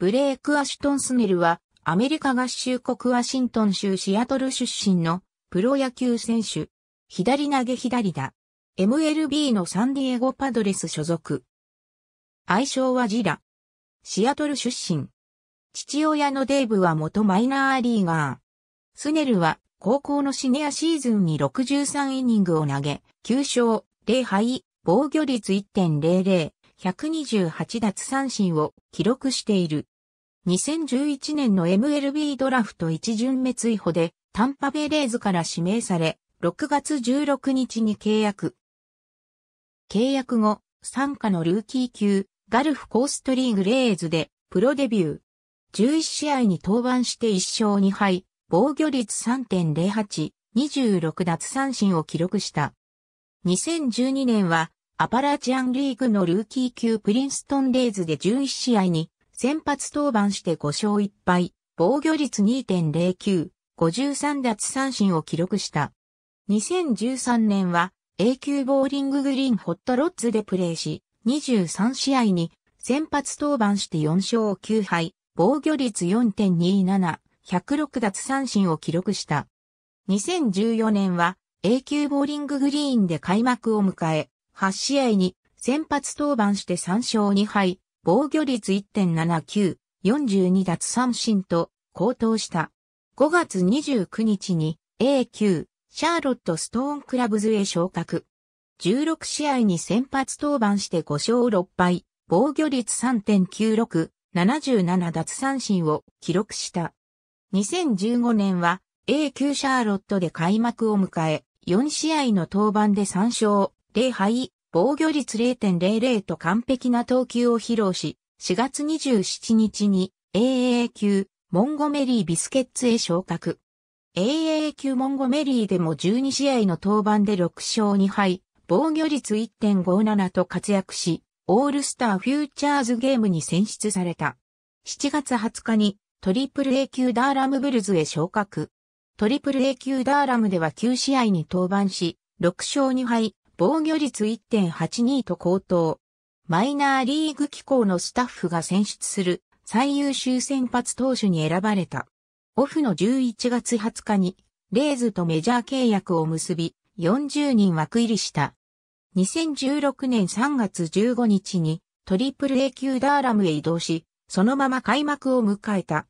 ブレイク・アシュトン・スネルは、アメリカ合衆国ワシントン州シアトル出身のプロ野球選手。左投げ左だ。MLB のサンディエゴパドレス所属。愛称はジラ。シアトル出身。父親のデーブは元マイナーリーガー。スネルは高校のシニアシーズンに63イニングを投げ、9勝、0敗、防御率1.00、128奪三振を記録している。2011年の MLB ドラフト1巡目追捕でタンパベレーズから指名され、6月16日に契約。契約後、参加のルーキー級、ガルフコーストリーグレーズでプロデビュー。11試合に登板して1勝2敗、防御率3.08、26奪三振を記録した。2012年はアパラチアンリーグのルーキー級プリンストンレイズで11試合に先発登板して5勝1敗、防御率2.09、53奪三振を記録した。2013年は A 級ボーリンググリーンホットロッツでプレーし、23試合に先発登板して4勝9敗、防御率4.27、106奪三振を記録した。2014年は A 級ボーリンググリーンで開幕を迎え、8試合に先発登板して3勝2敗、防御率1.79、42奪三振と高騰した。5月29日に A 級シャーロットストーンクラブズへ昇格。16試合に先発登板して5勝6敗、防御率3.96、77奪三振を記録した。2015年は A 級シャーロットで開幕を迎え、4試合の登板で3勝、0敗、防御率0.00と完璧な投球を披露し、4月27日に AAA 級モンゴメリービスケッツへ昇格。AAA 級モンゴメリーでも12試合の登板で6勝2敗、防御率1.57と活躍し、オールスターフューチャーズゲームに選出された。7月20日にトリプル A 級ダーラムブルズへ昇格。トリプル A 級ダーラムでは9試合に登板し、6勝2敗、防御率1.82と高騰。マイナーリーグ機構のスタッフが選出する最優秀先発投手に選ばれた。オフの11月20日に、レーズとメジャー契約を結び、40人枠入りした。2016年3月15日にトリプル A 級ダーラムへ移動し、そのまま開幕を迎えた。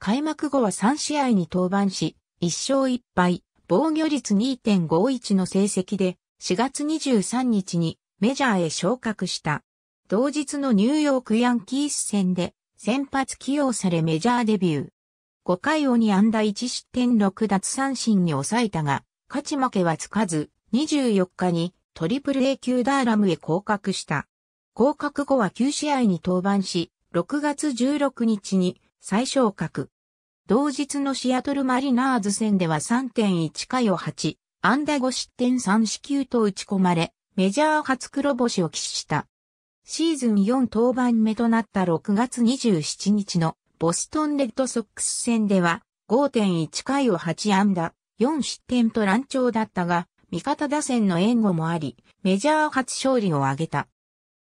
開幕後は3試合に登板し、1勝1敗、防御率2.51の成績で4月23日にメジャーへ昇格した。同日のニューヨークヤンキース戦で先発起用されメジャーデビュー。5回を2安打1失点6奪三振に抑えたが、勝ち負けはつかず、24日にトリプル A 級ダーラムへ降格した。降格後は9試合に登板し、6月16日に再昇格。同日のシアトルマリナーズ戦では3.1回を8、安打5失点3四球と打ち込まれ、メジャー初黒星を喫した。シーズン4登板目となった6月27日のボストンレッドソックス戦では5.1回を8安打、4失点と乱調だったが、味方打線の援護もあり、メジャー初勝利を挙げた。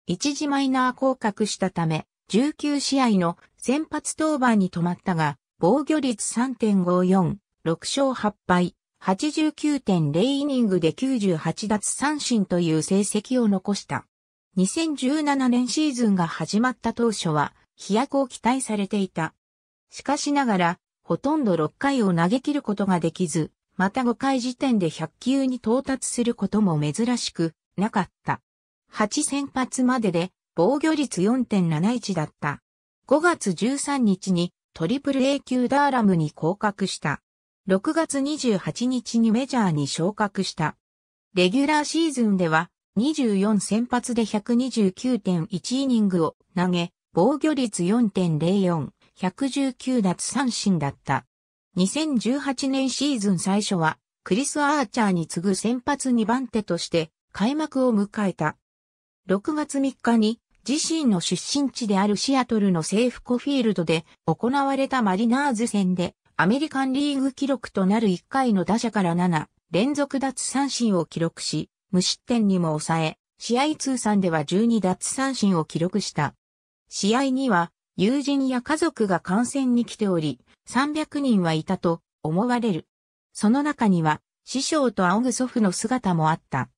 一時マイナー降格したため、19試合の先発登板に止まったが、防御率3.54、6勝8敗、89.0イニングで98奪三振という成績を残した。2017年シーズンが始まった当初は飛躍を期待されていた。しかしながら、ほとんど6回を投げ切ることができず、また5回時点で100球に到達することも珍しくなかった。8先発までで防御率4.71だった。5月13日にトリプル A 級ダーラムに降格した。6月28日にメジャーに昇格した。レギュラーシーズンでは24先発で129.1イニングを投げ、防御率4.04、119奪三振だった。2018年シーズン最初はクリス・アーチャーに次ぐ先発2番手として開幕を迎えた。6月3日に自身の出身地であるシアトルのセーフコフィールドで行われたマリナーズ戦でアメリカンリーグ記録となる1回の打者から7連続奪三振を記録し、無失点にも抑え、試合通算では12奪三振を記録した。試合には友人や家族が観戦に来ており、300人はいたと思われる。その中には、師匠と仰ぐ祖父の姿もあった。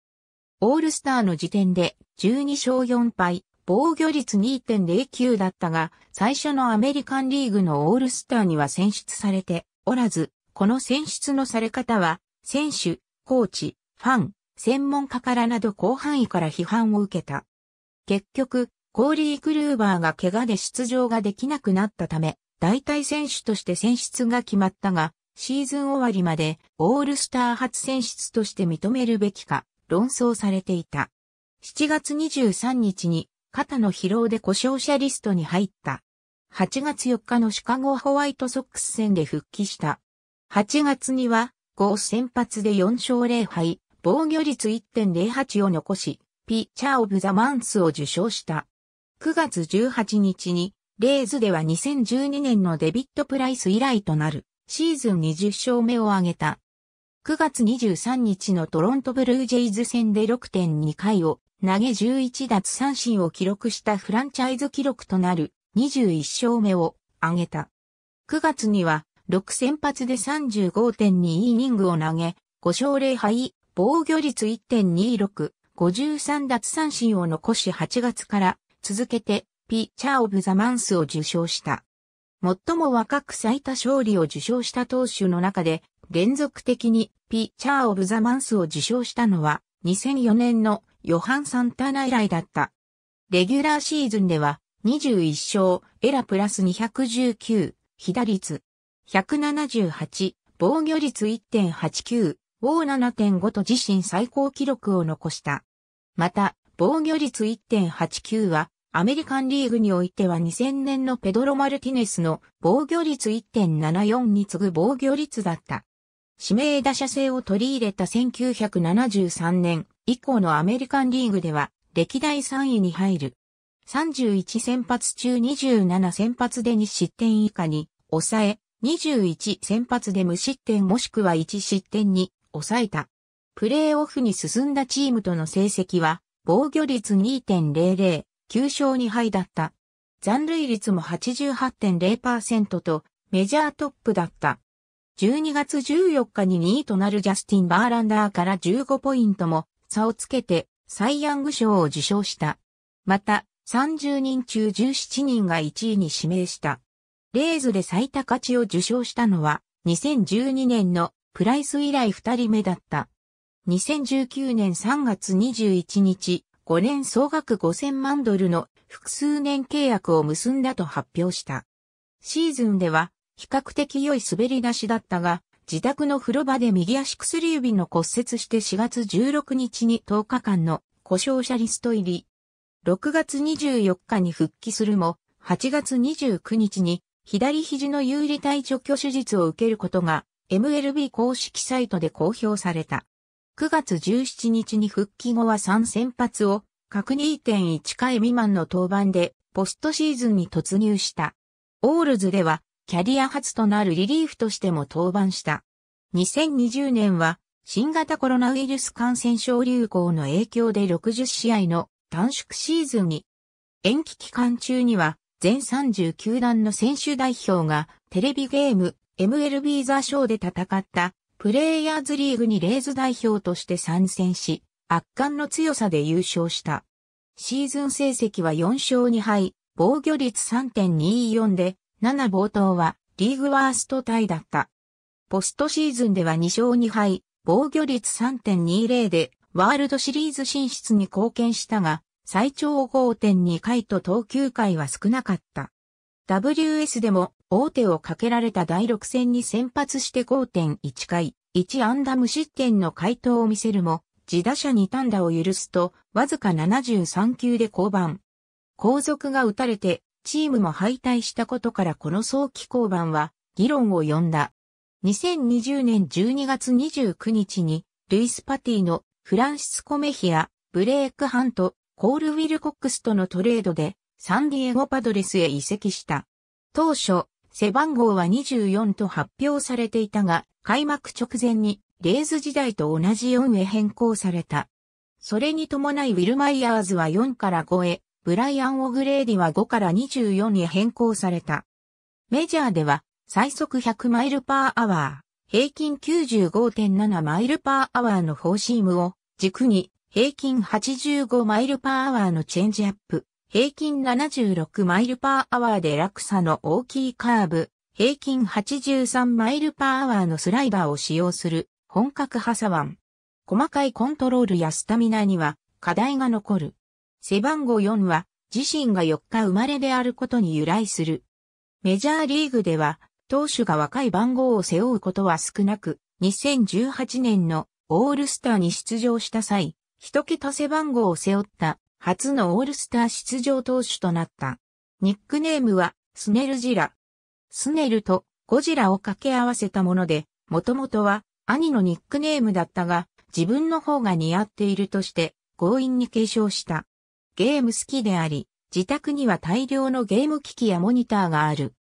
オールスターの時点で12勝4敗、防御率2.09だったが、最初のアメリカンリーグのオールスターには選出されておらず、この選出のされ方は、選手、コーチ、ファン、専門家からなど広範囲から批判を受けた。結局、コーリー・クルーバーが怪我で出場ができなくなったため、代替選手として選出が決まったが、シーズン終わりまでオールスター初選出として認めるべきか論争されていた。7月23日に肩の疲労で故障者リストに入った。8月4日のシカゴホワイトソックス戦で復帰した。8月には5先発で4勝0敗、防御率1.08を残し、ピッチャーオブザマンスを受賞した。9月18日に、レーズでは2012年のデビッド・プライス以来となるシーズン20勝目を挙げた。9月23日のトロントブルージェイズ戦で6.2回を投げ11奪三振を記録したフランチャイズ記録となる21勝目を挙げた。9月には6先発で35.2イニングを投げ5勝0敗、防御率1.26、53奪三振を残し8月から続けてピッチャーオブザマンスを受賞した。最も若く最多勝利を受賞した投手の中で、連続的にピッチャーオブザマンスを受賞したのは、2004年のヨハン・サンタナ以来だった。レギュラーシーズンでは、21勝、エラプラス219、被打率178、防御率1.89、ウォー7.5と自身最高記録を残した。また、防御率1.89はアメリカンリーグにおいては2000年のペドロ・マルティネスの防御率1.74に次ぐ防御率だった。指名打者制を取り入れた1973年以降のアメリカンリーグでは歴代3位に入る。31先発中27先発で2失点以下に抑え、21先発で無失点もしくは1失点に抑えた。プレーオフに進んだチームとの成績は防御率2.00、9勝2敗だった。残塁率も88.0%とメジャートップだった。12月14日に2位となるジャスティン・バーランダーから15ポイントも差をつけてサイヤング賞を受賞した。また30人中17人が1位に指名した。レーズで最多価値を受賞したのは2012年のプライス以来2人目だった。2019年3月21日、5年総額5000万ドルの複数年契約を結んだと発表した。シーズンでは比較的良い滑り出しだったが、自宅の風呂場で右足薬指の骨折して4月16日に10日間の故障者リスト入り。6月24日に復帰するも、8月29日に左肘の有利体除去手術を受けることが MLB 公式サイトで公表された。9月17日に復帰後は3先発を、各2.1回未満の登板で、ポストシーズンに突入した。オールズでは、キャリア初となるリリーフとしても登板した。2020年は、新型コロナウイルス感染症流行の影響で60試合の短縮シーズンに、延期期間中には、全39団の選手代表がテレビゲーム MLB ザショーで戦ったプレイヤーズリーグにレーズ代表として参戦し、圧巻の強さで優勝した。シーズン成績は4勝2敗、防御率3.24で、7冒頭はリーグワーストタイだった。ポストシーズンでは2勝2敗、防御率3.20で、ワールドシリーズ進出に貢献したが、最長5.2回と投球回は少なかった。WS でも大手をかけられた第6戦に先発して5.1回、1安打無失点の回答を見せるも、自打者に単打を許すと、わずか73球で降板。後続が打たれて、チームも敗退したことからこの早期降板は、議論を呼んだ。2020年12月29日に、ルイス・パティのフランシスコ・メヒア、ブレーク・ハント、コール・ウィルコックスとのトレードで、サンディエゴ・パドレスへ移籍した。当初、背番号は24と発表されていたが、開幕直前にレーズ時代と同じ4へ変更された。それに伴いウィル・マイヤーズは4から5へ、ブライアン・オグレーディは5から24に変更された。メジャーでは最速100マイルパーアワー、平均95.7マイルパーアワーのフォーシームを軸に平均85マイルパーアワーのチェンジアップ、平均76マイルパーアワーで落差の大きいカーブ、平均83マイルパーアワーのスライダーを使用する本格派左腕。細かいコントロールやスタミナには課題が残る。背番号4は自身が4日生まれであることに由来する。メジャーリーグでは投手が若い番号を背負うことは少なく、2018年のオールスターに出場した際、一桁背番号を背負った初のオールスター出場投手となった。ニックネームはスネルジラ。スネルとゴジラを掛け合わせたもので、もともとは兄のニックネームだったが、自分の方が似合っているとして強引に継承した。ゲーム好きであり、自宅には大量のゲーム機器やモニターがある。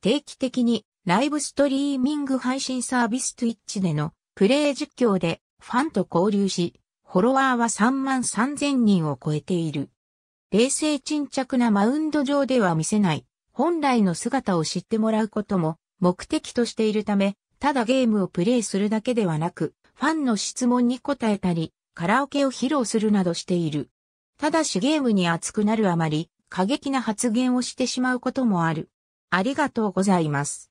定期的にライブストリーミング配信サービス Twitch でのプレイ実況でファンと交流し、フォロワーは3万3000人を超えている。冷静沈着なマウンド上では見せない、本来の姿を知ってもらうことも目的としているため、ただゲームをプレイするだけではなく、ファンの質問に答えたり、カラオケを披露するなどしている。ただしゲームに熱くなるあまり、過激な発言をしてしまうこともある。ありがとうございます。